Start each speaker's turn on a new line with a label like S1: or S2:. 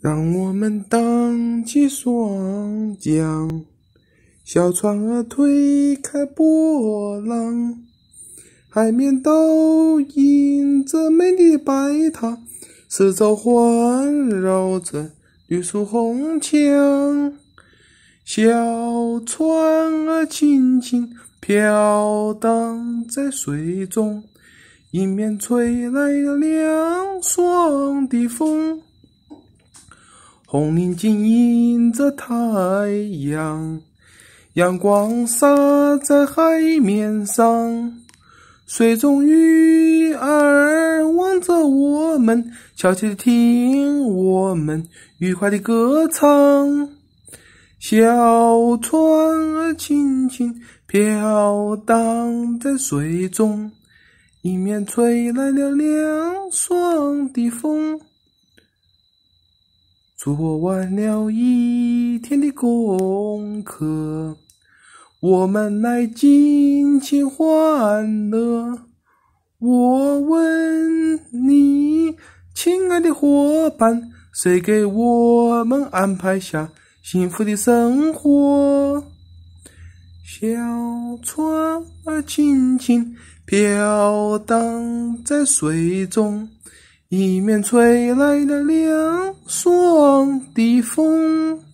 S1: 让我们荡起双桨，小船儿推开波浪，海面倒映着美丽的白塔，四周环绕着绿树红墙。小船儿轻轻飘荡在水中，迎面吹来了凉爽的风。红领巾迎着太阳，阳光洒在海面上。水中鱼儿望着我们，悄悄地听我们愉快的歌唱。小船儿轻轻飘荡在水中，迎面吹来了凉爽的风。做完了一天的功课，我们来尽情欢乐。我问你，亲爱的伙伴，谁给我们安排下幸福的生活？小船儿轻轻飘荡在水中。迎面吹来了凉爽的风。